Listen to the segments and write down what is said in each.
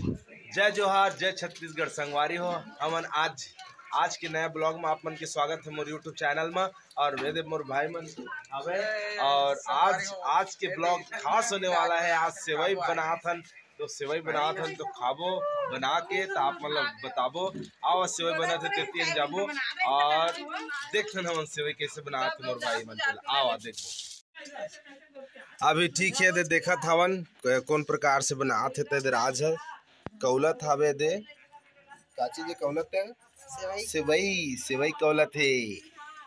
जय जोहार जय छत्तीसगढ़ संगवारी हो। हमन आज आज के नया ब्लॉग में आप मन के स्वागत है मोर यूट्यूब चैनल में और मेरे मोर भाई मन। हवे और आज आज के ब्लॉग खास होने वाला है। आज सेवई बनाथन। तो सेवई बनाथन तो खाबो बना के तो आप मतलब बताबो। आओ सेवई बना थे तेतियन जाबो। और देखन हम सेवई कैसे बनाते मोर भाई मन चल आओ देखो। अभी ठीक है दे देखा हवन कौन प्रकार से बनाते थे दे राज है। कौलत हवे दे। काची जे कौलत है? सेवई। सेवई कौलत है।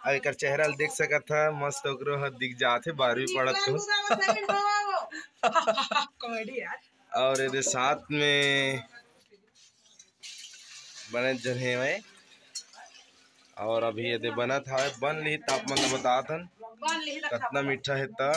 अब एक चेहरा देख सकत है मस्त ओकरो ह दिख जात है बारहवीं पढ़त तो कॉमेडी यार। और ये साथ में बने जने में। और अभी ये बना था बन ली तापमान बतात हन कितना मीठा है ता।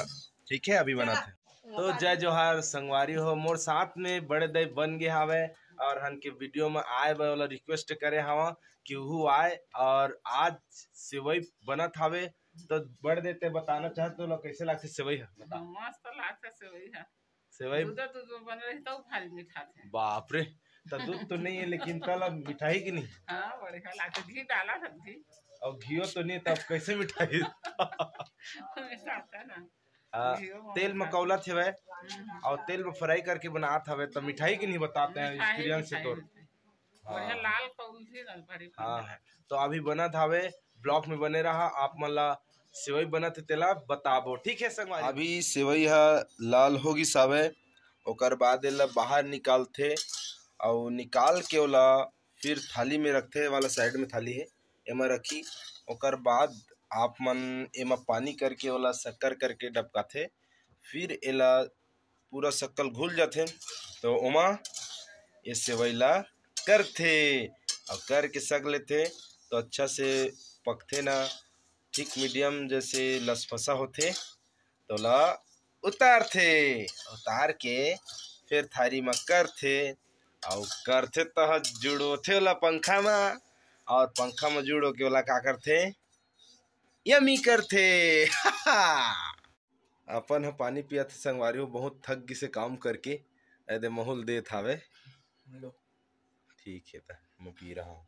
ठीक है अभी बना था तो जय जोहार संगवारी हो मोर साथ में बड़े दई बन गए हवे और हन के वीडियो में आए वाला रिक्वेस्ट करे हवा कि वो आए और आज सेवई बनत हवे तो बड़ देते बताना चाहते हो लोग कैसे लागते सेवई है बता मस्त लागता सेवई है। सेवई दूध दूध बन रही तो भारी मीठा थे बाप रे तो दूध तो नहीं है लेकिन अब मिठाई की नहीं? हाँ बढ़िया लागता घी डाला था घी। अब घियो तो नहीं तब कैसे मिठाई? मीठा था ना। आ, तेल में कौला थे और तेल में फ्राई करके बनात हवे तो मिठाई की नहीं बताते हैं एक्सपीरियंस से तो। थी बड़ी हाँ तो अभी बनत हवे ब्लॉक में बने रहा आप मला सेवई बनत है तेला बताबो ठीक है संग अभी सेवई हा लाल होगी सावे ओकर बाद एला बाहर निकालते और निकाल के ओला फिर थाली में रखते वाला साइड में थाली है एमा रखी ओकर बाद आप मन एमा पानी करके ओला शक्कर करके डबकाथे फिर एला पूरा शक्कर घुल जाथे तो ओमा ये सेवई सेवैला करथे। और करके सक लेथे तो अच्छा से पकथे ना। ठीक मीडियम जैसे लसफसा होथे तो ला उतारथे। उतार के फिर थारी में करथे और करथे तो जुड़ोथे ओला पंखा में। और पंखा में जुड़ो के ओला का करथे? यमी करथे। अपन ह पानी पियत संगवारी हो बहुत थक गी से काम करके ऐदे माहौल देत हावे। ठीक है तो मैं पी रहा हूँ।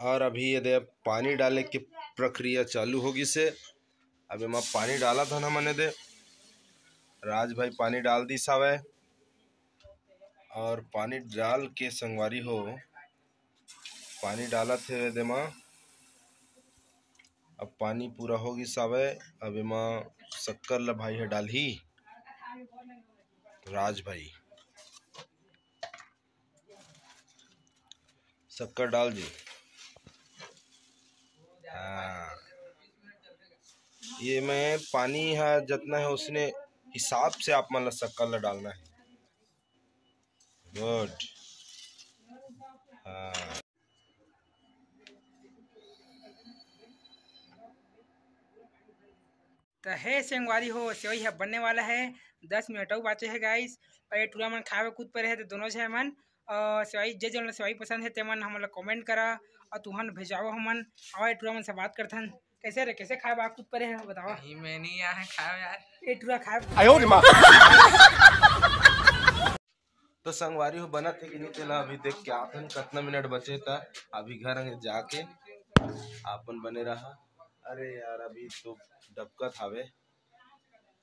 और अभी ये दे पानी डाले की प्रक्रिया चालू होगी से अभी मैं पानी डाला था ना मैंने दे राज भाई पानी डाल दी सावे और पानी डाल के संगवारी हो पानी डाला थे दे माँ अब पानी पूरा होगी सावे। अब माँ शक्कर ला भाई है डाल ही। राज भाई। शक्कर डाल जी। हाँ। ये में पानी है जितना है उसने हिसाब से आप मतलब शक्कर ला डालना है। गुड। हाँ। तो है सेंगवारी हो सेवई है बनने वाला है। दस मिनट और बाचे है गाइस और ये टूरा मन खावे कूद पर है तो दोनों से मन और सेवई जे जन सेवई पसंद है ते मन हम कमेंट करा और तुहन भेजाओ हमन। और ये टूरा मन से बात करथन। कैसे रे कैसे खाए बा कूद पर है बताओ। नहीं मैं नहीं यहाँ खाओ यार। ये टूरा खाए तो संगवारी हो बना थे कि नहीं चला अभी देख के आथन कितना मिनट बचे था। अभी घर जाके आपन बने रहा। अरे यार अभी तो डबकत हावे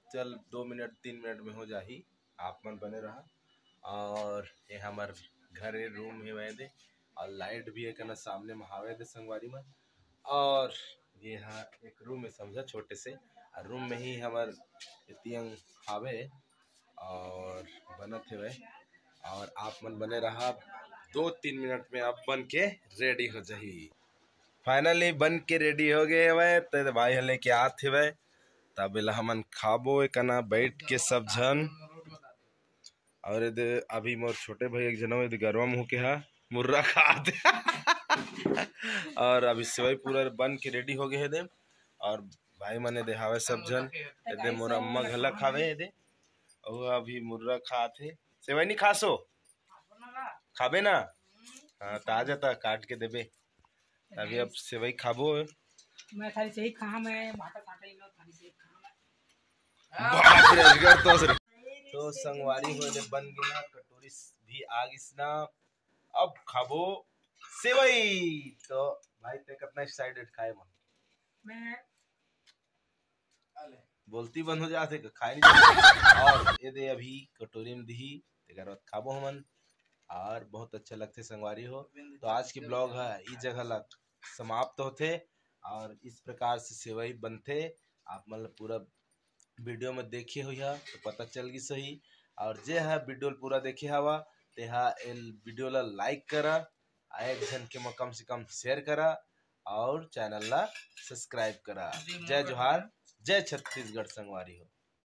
चल, दो मिनट, तीन मिनट में हो जाही। आप मन बने रहा। और ये हमार घर है रूम है वह दे और लाइट भी है कहना सामने में हावे दे संगवारी में और ये यहाँ एक रूम है समझा छोटे से। और रूम में ही हमार तियंग हावे। और बनत है वह और आप मन बने रहा। दो, तीन मिनट में आप बन के रेडी हो जाही। फाइनली बन के रेडी हो गए हवे तो भाई हले के आत हवे तब हमन खाबो एकना, बैठ के सब झन और यदि अभी मोर छोटे भाई एक जनम यदि गरवा मुँह हा। मुर्रा खा दे। और अभी सेवई पूरा बन के रेडी हो गए दे और भाई मने दे हावे सब जन। यदि मोर अम्मा घला खावे यदि और अभी मुर्रा खाते सेवई नहीं खासो? खाबे ना? हाँ तो आ जाता काट के देबे। अभी अब सेवई खाबो? मैं खाली से ही खा मैं भाटा ही लो खाली से ही खा बाप रे अजगर तो रे तो संगवारी होले बन गया कटोरी भी आ गिस ना। अब खाबो सेवई। तो भाई ते कितना एक्साइटेड खाए मन मैं बोलती बंद हो जाते खाए नहीं और ये दे अभी कटोरी में दी तेकर बाद खाबो हमन। और बहुत अच्छा लगते संगवारी हो। तो आज की ब्लॉग है इस जगह लग समाप्त होते और इस प्रकार से सेवई बनते। आप मतलब पूरा वीडियो में देखे हुई है तो पता चल गई सही। और जे है वीडियो पूरा देखे हवा तेहा एल वीडियो ला लाइक करा एक जन के में कम से कम शेयर करा और चैनल ला सब्सक्राइब करा। जय जोहार जय छत्तीसगढ़ संगवारी हो।